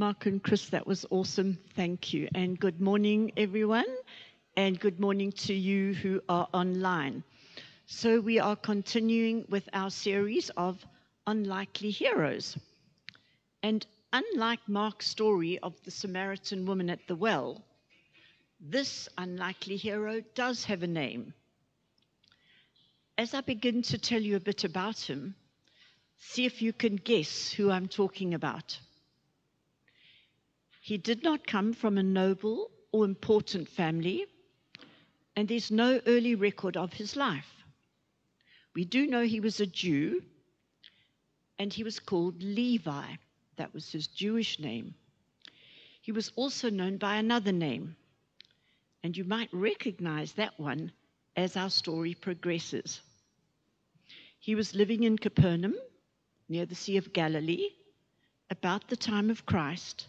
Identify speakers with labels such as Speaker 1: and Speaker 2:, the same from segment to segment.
Speaker 1: Mark and Chris, that was awesome. Thank you. And good morning, everyone. And good morning to you who are online. So, we are continuing with our series of Unlikely Heroes. And unlike Mark's story of the Samaritan woman at the well, this unlikely hero does have a name. As I begin to tell you a bit about him, see if you can guess who I'm talking about. He did not come from a noble or important family, and there's no early record of his life. We do know he was a Jew, and he was called Levi. That was his Jewish name. He was also known by another name, and you might recognize that one as our story progresses. He was living in Capernaum, near the Sea of Galilee, about the time of Christ,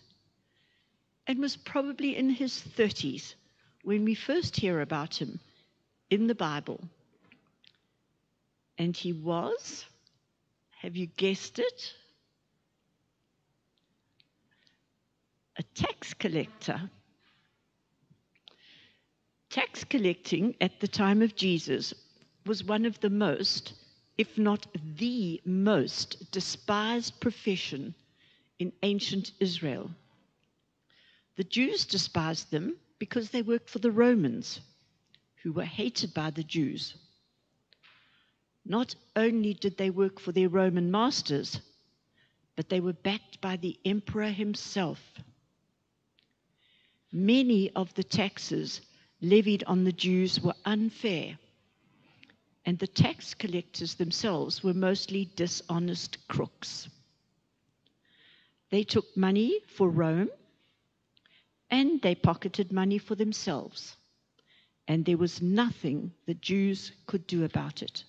Speaker 1: and was probably in his 30s when we first hear about him in the Bible. And he was, have you guessed it? A tax collector. Tax collecting at the time of Jesus was one of the most if not the most despised profession in ancient Israel. The Jews despised them because they worked for the Romans, who were hated by the Jews. Not only did they work for their Roman masters, but they were backed by the emperor himself. Many of the taxes levied on the Jews were unfair and the tax collectors themselves were mostly dishonest crooks. They took money for Rome and they pocketed money for themselves, and there was nothing the Jews could do about it.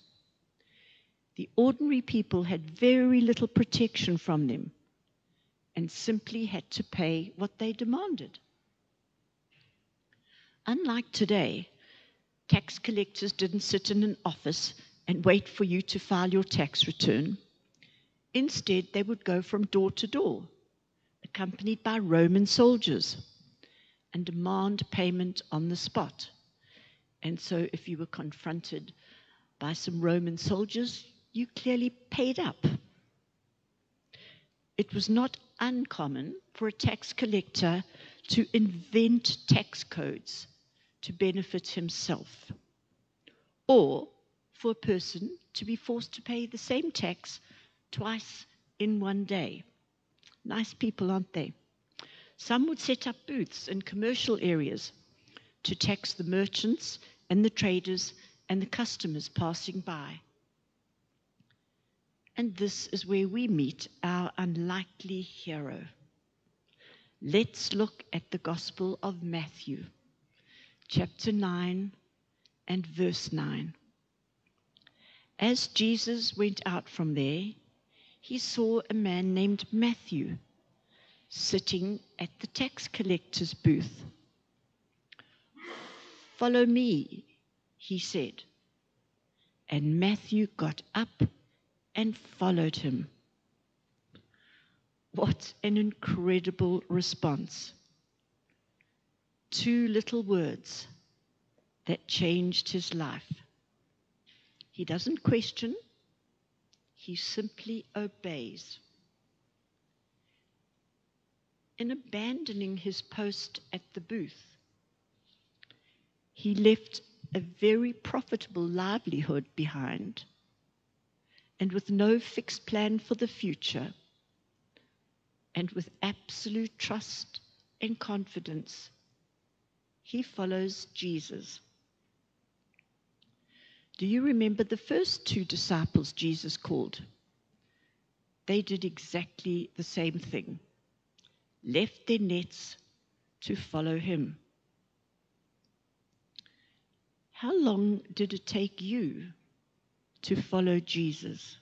Speaker 1: The ordinary people had very little protection from them and simply had to pay what they demanded. Unlike today, tax collectors didn't sit in an office and wait for you to file your tax return. Instead, they would go from door to door, accompanied by Roman soldiers, and demand payment on the spot. And so, if you were confronted by some Roman soldiers, you clearly paid up. It was not uncommon for a tax collector to invent tax codes to benefit himself, or for a person to be forced to pay the same tax twice in one day. Nice people, aren't they? Some would set up booths in commercial areas to tax the merchants and the traders and the customers passing by. And this is where we meet our unlikely hero. Let's look at the Gospel of Matthew chapter 9 and verse 9. As Jesus went out from there, he saw a man named Matthew sitting at the tax collector's booth. Follow me, he said. And Matthew got up and followed him. What an incredible response two little words that changed his life. He doesn't question, he simply obeys. In abandoning his post at the booth, he left a very profitable livelihood behind and with no fixed plan for the future, and with absolute trust and confidence he follows Jesus. Do you remember the first two disciples Jesus called? They did exactly the same thing, left their nets to follow him. How long did it take you to follow Jesus?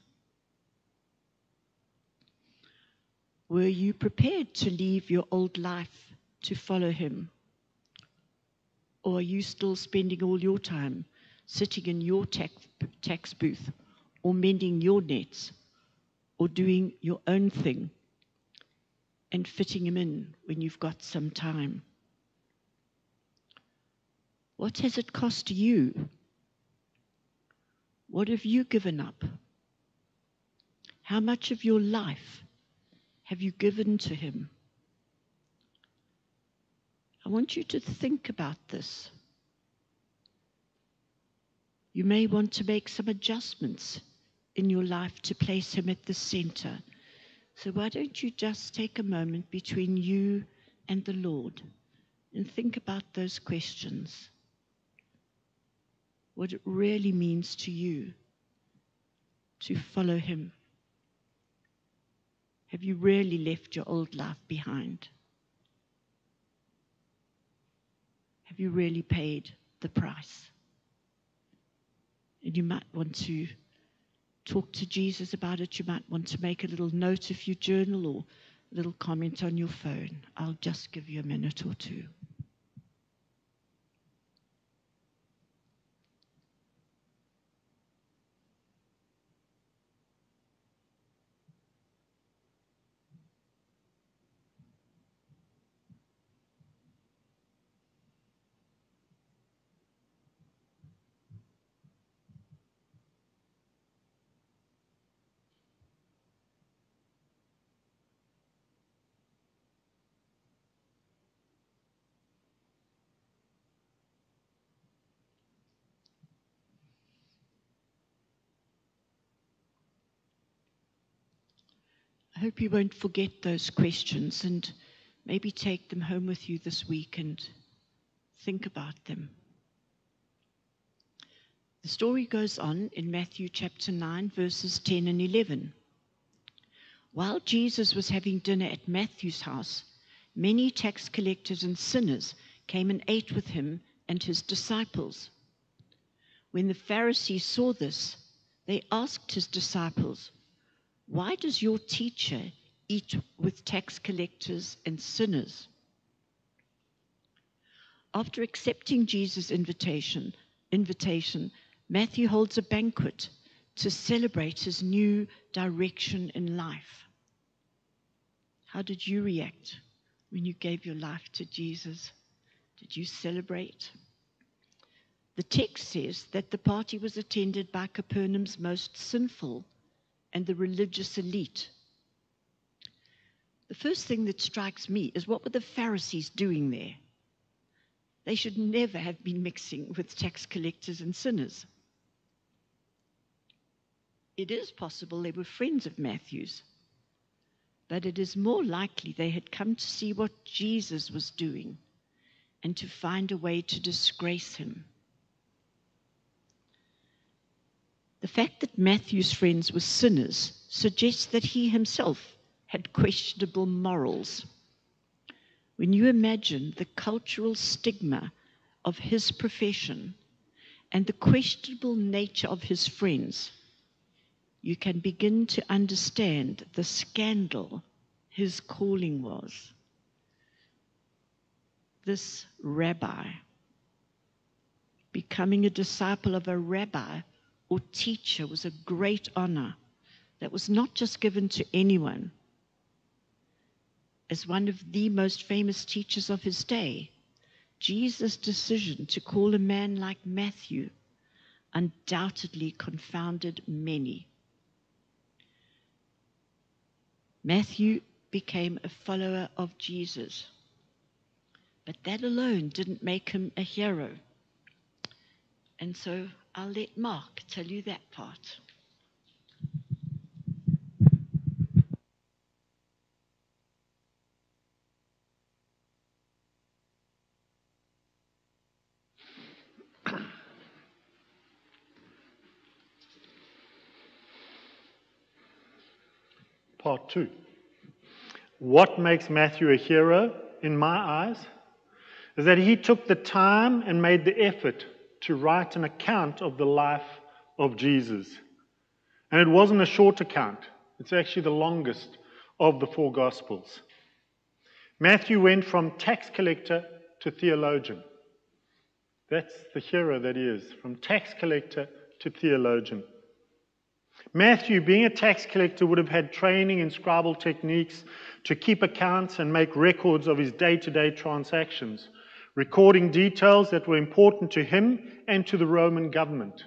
Speaker 1: Were you prepared to leave your old life to follow him? Or are you still spending all your time sitting in your tax, tax booth or mending your nets or doing your own thing? And fitting him in when you've got some time? What has it cost you? What have you given up? How much of your life have you given to him? I want you to think about this. You may want to make some adjustments in your life to place him at the center. So, why don't you just take a moment between you and the Lord and think about those questions? What it really means to you to follow him. Have you really left your old life behind? Have you really paid the price? And you might want to talk to Jesus about it. You might want to make a little note if you journal or a little comment on your phone. I'll just give you a minute or two. Hope you won't forget those questions and maybe take them home with you this week and think about them. The story goes on in Matthew chapter 9, verses 10 and 11. While Jesus was having dinner at Matthew's house, many tax collectors and sinners came and ate with him and his disciples. When the Pharisees saw this, they asked his disciples, why does your teacher eat with tax collectors and sinners? After accepting Jesus' invitation, invitation, Matthew holds a banquet to celebrate his new direction in life. How did you react when you gave your life to Jesus? Did you celebrate? The text says that the party was attended by Capernaum's most sinful and the religious elite. The first thing that strikes me is what were the Pharisees doing there? They should never have been mixing with tax collectors and sinners. It is possible they were friends of Matthew's, but it is more likely they had come to see what Jesus was doing and to find a way to disgrace him. The fact that Matthew's friends were sinners suggests that he himself had questionable morals. When you imagine the cultural stigma of his profession and the questionable nature of his friends, you can begin to understand the scandal his calling was. This rabbi, becoming a disciple of a rabbi, or teacher was a great honor that was not just given to anyone. As one of the most famous teachers of his day, Jesus' decision to call a man like Matthew undoubtedly confounded many. Matthew became a follower of Jesus, but that alone didn't make him a hero. And so I'll let Mark tell you that part.
Speaker 2: Part two. What makes Matthew a hero in my eyes is that he took the time and made the effort to write an account of the life of Jesus. And it wasn't a short account, it's actually the longest of the four Gospels. Matthew went from tax collector to theologian. That's the hero that he is, from tax collector to theologian. Matthew, being a tax collector, would have had training in scribal techniques to keep accounts and make records of his day to day transactions, recording details that were important to him and to the Roman government.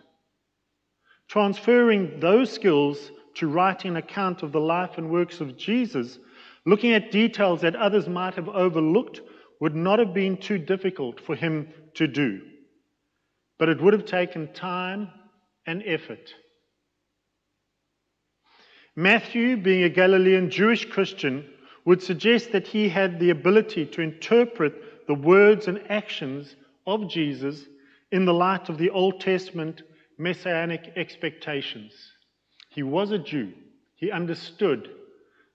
Speaker 2: Transferring those skills to writing an account of the life and works of Jesus, looking at details that others might have overlooked, would not have been too difficult for him to do. But it would have taken time and effort. Matthew, being a Galilean Jewish Christian, would suggest that he had the ability to interpret the words and actions of Jesus in the light of the Old Testament messianic expectations. He was a Jew. He understood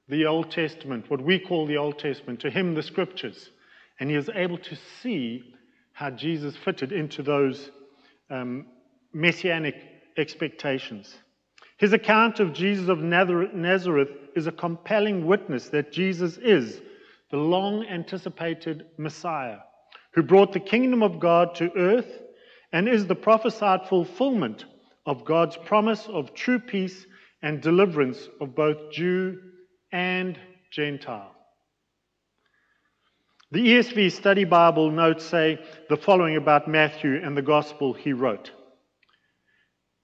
Speaker 2: the Old Testament, what we call the Old Testament, to him, the scriptures. And he was able to see how Jesus fitted into those um, messianic expectations. His account of Jesus of Nazareth is a compelling witness that Jesus is the long anticipated Messiah who brought the kingdom of God to earth and is the prophesied fulfillment of God's promise of true peace and deliverance of both Jew and Gentile. The ESV Study Bible notes say the following about Matthew and the gospel he wrote.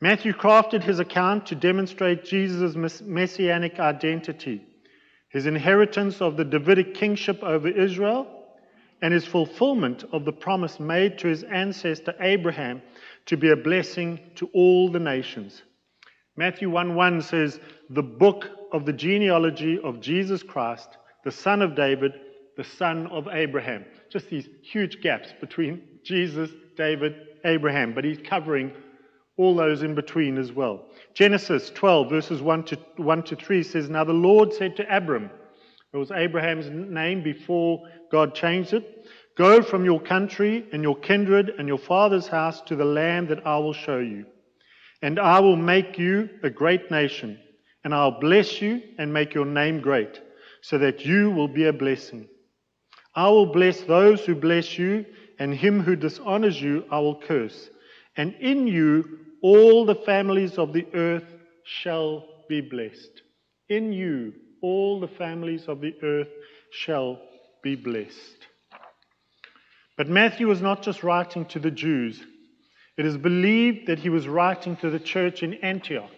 Speaker 2: Matthew crafted his account to demonstrate Jesus' messianic identity, his inheritance of the Davidic kingship over Israel, and his fulfillment of the promise made to his ancestor Abraham to be a blessing to all the nations. Matthew 1 1 says, The book of the genealogy of Jesus Christ, the son of David, the son of Abraham. Just these huge gaps between Jesus, David, Abraham, but he's covering all those in between as well. Genesis 12, verses 1 to, 1 to 3 says, Now the Lord said to Abram, it was Abraham's name before God changed it, Go from your country and your kindred and your father's house to the land that I will show you. And I will make you a great nation, and I'll bless you and make your name great, so that you will be a blessing. I will bless those who bless you, and him who dishonors you I will curse. And in you all the families of the earth shall be blessed. In you, all the families of the earth shall be blessed. But Matthew was not just writing to the Jews, it is believed that he was writing to the church in Antioch.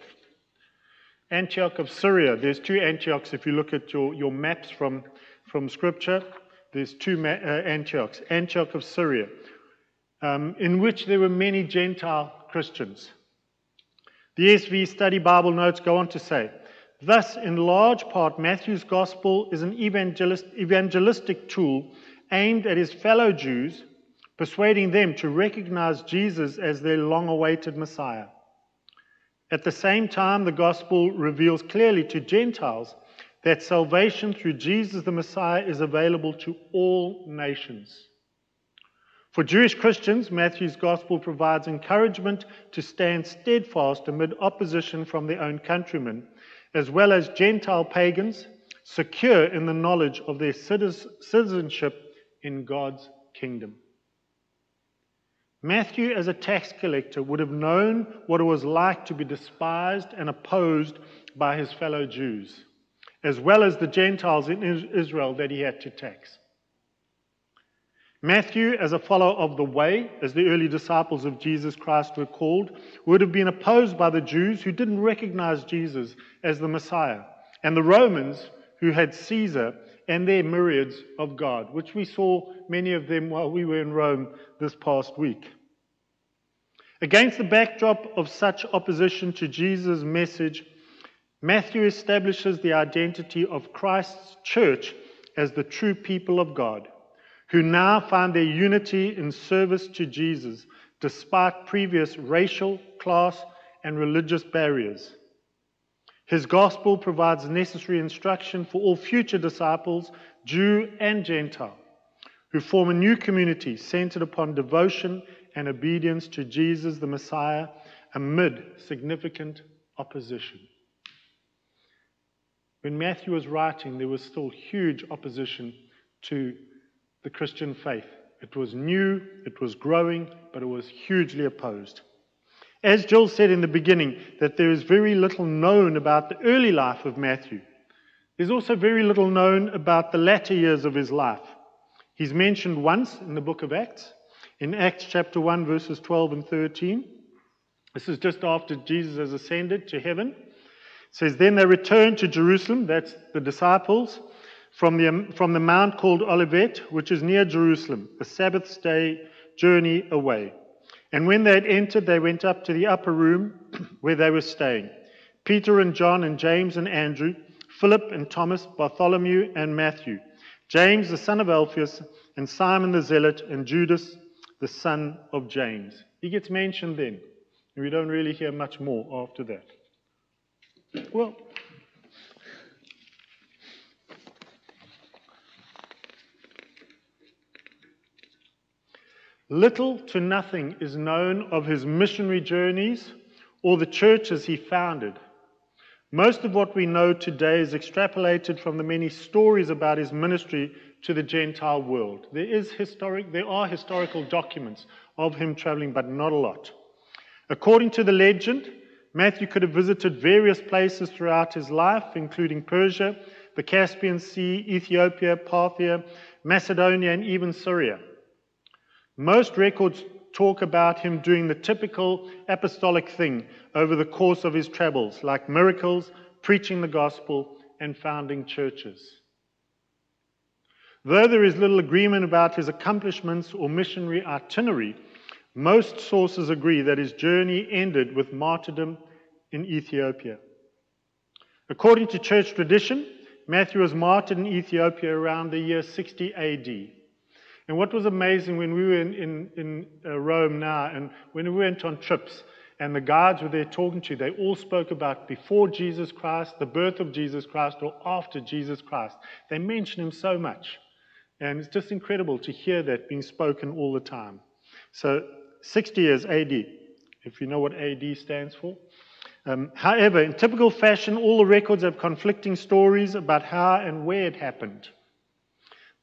Speaker 2: Antioch of Syria. There's two Antiochs if you look at your, your maps from, from Scripture. There's two uh, Antiochs. Antioch of Syria, um, in which there were many Gentile Christians. The ESV Study Bible notes go on to say, Thus, in large part, Matthew's gospel is an evangelist, evangelistic tool aimed at his fellow Jews, persuading them to recognize Jesus as their long awaited Messiah. At the same time, the gospel reveals clearly to Gentiles that salvation through Jesus the Messiah is available to all nations. For Jewish Christians, Matthew's gospel provides encouragement to stand steadfast amid opposition from their own countrymen, as well as Gentile pagans, secure in the knowledge of their citizenship in God's kingdom. Matthew, as a tax collector, would have known what it was like to be despised and opposed by his fellow Jews, as well as the Gentiles in Israel that he had to tax. Matthew, as a follower of the way, as the early disciples of Jesus Christ were called, would have been opposed by the Jews who didn't recognize Jesus as the Messiah, and the Romans who had Caesar and their myriads of God, which we saw many of them while we were in Rome this past week. Against the backdrop of such opposition to Jesus' message, Matthew establishes the identity of Christ's church as the true people of God who now find their unity in service to Jesus despite previous racial, class, and religious barriers. His gospel provides necessary instruction for all future disciples, Jew and Gentile, who form a new community centered upon devotion and obedience to Jesus the Messiah amid significant opposition. When Matthew was writing, there was still huge opposition to the Christian faith. It was new, it was growing, but it was hugely opposed. As Gill said in the beginning, that there is very little known about the early life of Matthew. There's also very little known about the latter years of his life. He's mentioned once in the book of Acts, in Acts chapter 1, verses 12 and 13. This is just after Jesus has ascended to heaven. It says, Then they returned to Jerusalem, that's the disciples, from the, from the mount called Olivet, which is near Jerusalem, a Sabbath day journey away. And when they had entered, they went up to the upper room where they were staying. Peter and John and James and Andrew, Philip and Thomas, Bartholomew and Matthew, James the son of Alphaeus, and Simon the Zealot, and Judas the son of James. He gets mentioned then. And we don't really hear much more after that. Well, little to nothing is known of his missionary journeys or the churches he founded. Most of what we know today is extrapolated from the many stories about his ministry to the Gentile world. There, is historic, there are historical documents of him traveling, but not a lot. According to the legend, Matthew could have visited various places throughout his life, including Persia, the Caspian Sea, Ethiopia, Parthia, Macedonia, and even Syria. Most records talk about him doing the typical apostolic thing over the course of his travels, like miracles, preaching the gospel, and founding churches. Though there is little agreement about his accomplishments or missionary itinerary, most sources agree that his journey ended with martyrdom in Ethiopia. According to church tradition, Matthew was martyred in Ethiopia around the year 60 AD. And what was amazing when we were in, in, in uh, Rome now, and when we went on trips, and the guides were there talking to you, they all spoke about before Jesus Christ, the birth of Jesus Christ, or after Jesus Christ. They mention him so much. And it's just incredible to hear that being spoken all the time. So 60 years AD, if you know what AD stands for. Um, however, in typical fashion, all the records have conflicting stories about how and where it happened.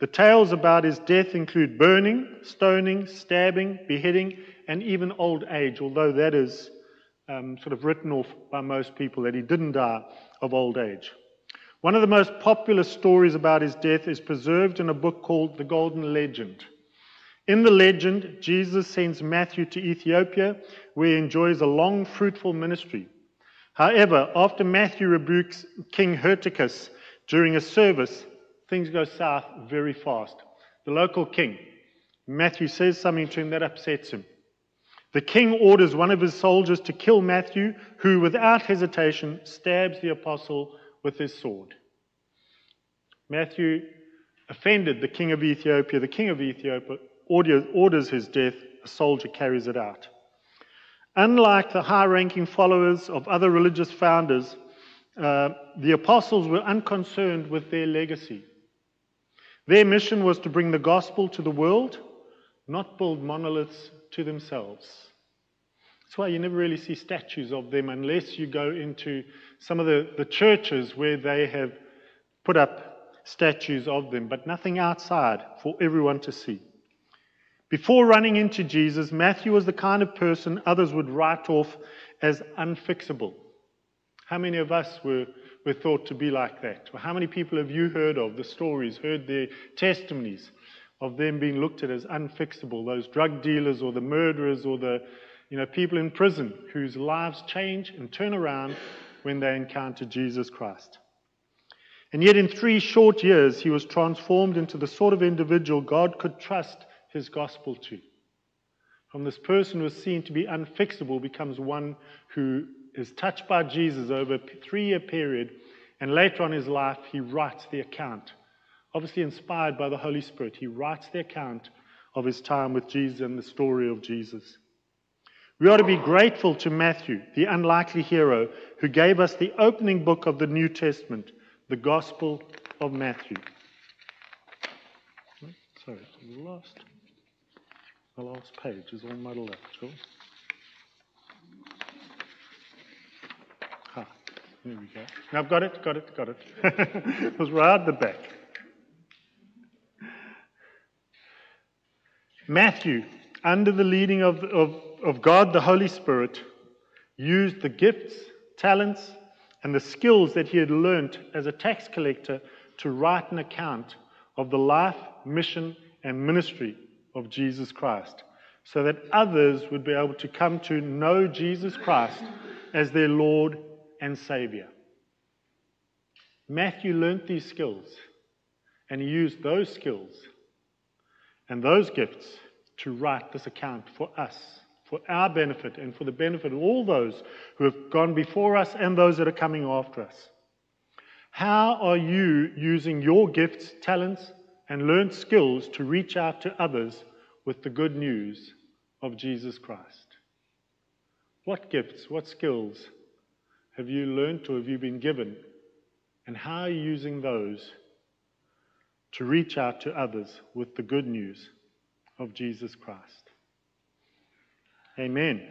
Speaker 2: The tales about his death include burning, stoning, stabbing, beheading, and even old age, although that is um, sort of written off by most people that he didn't die of old age. One of the most popular stories about his death is preserved in a book called The Golden Legend. In the legend, Jesus sends Matthew to Ethiopia, where he enjoys a long, fruitful ministry. However, after Matthew rebukes King Hyrtacus during a service, things go south very fast. The local king, Matthew says something to him that upsets him. The king orders one of his soldiers to kill Matthew, who, without hesitation, stabs the apostle with his sword. Matthew offended the king of Ethiopia. The king of Ethiopia orders his death, a soldier carries it out. Unlike the high ranking followers of other religious founders, uh, the apostles were unconcerned with their legacy. Their mission was to bring the gospel to the world, not build monoliths to themselves. That's why you never really see statues of them unless you go into some of the, the churches where they have put up statues of them, but nothing outside for everyone to see. Before running into Jesus, Matthew was the kind of person others would write off as unfixable. How many of us were, were thought to be like that? Well, how many people have you heard of, the stories, heard their testimonies of them being looked at as unfixable? Those drug dealers or the murderers or the you know, people in prison whose lives change and turn around when they encounter Jesus Christ. And yet, in three short years, he was transformed into the sort of individual God could trust his gospel to. From this person who was seen to be unfixable becomes one who is touched by Jesus over a three year period, and later on in his life, he writes the account. Obviously, inspired by the Holy Spirit, he writes the account of his time with Jesus and the story of Jesus. We ought to be grateful to Matthew, the unlikely hero, who gave us the opening book of the New Testament, the Gospel of Matthew. Sorry, lost. The last page is all muddled up, Joel. There we go. Now I've got it, got it, got it. it was right at the back. Matthew, under the leading of, of, of God the Holy Spirit, used the gifts, talents, and the skills that he had learnt as a tax collector to write an account of the life, mission, and ministry of Jesus Christ so that others would be able to come to know Jesus Christ as their Lord and Savior. Matthew learnt these skills and he used those skills and those gifts to write this account for us, for our benefit, and for the benefit of all those who have gone before us and those that are coming after us. How are you using your gifts, talents, and learned skills to reach out to others with the good news of Jesus Christ? What gifts, what skills have you learned or have you been given? And how are you using those to reach out to others with the good news of Jesus Christ? Amen.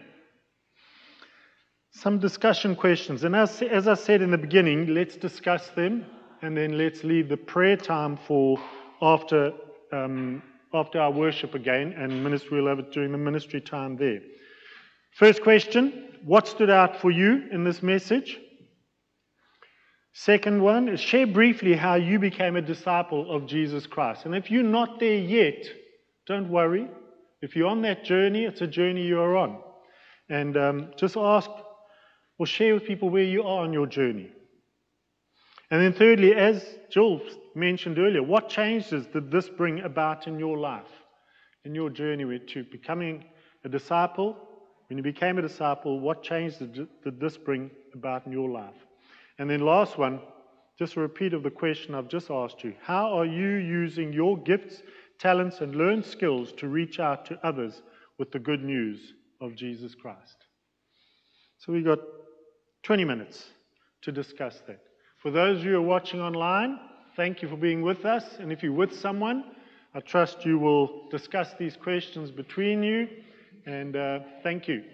Speaker 2: Some discussion questions. And as, as I said in the beginning, let's discuss them and then let's leave the prayer time for after, um, after our worship again and ministry, we'll have it during the ministry time there. First question What stood out for you in this message? Second one is share briefly how you became a disciple of Jesus Christ. And if you're not there yet, don't worry. If you're on that journey, it's a journey you are on. And um, just ask or share with people where you are on your journey. And then, thirdly, as Gill mentioned earlier, what changes did this bring about in your life, in your journey to becoming a disciple? When you became a disciple, what changes did this bring about in your life? And then, last one, just a repeat of the question I've just asked you. How are you using your gifts, talents, and learned skills to reach out to others with the good news of Jesus Christ? So, we've got 20 minutes to discuss that. For those of you who are watching online, thank you for being with us. And if you're with someone, I trust you will discuss these questions between you. And uh, thank you.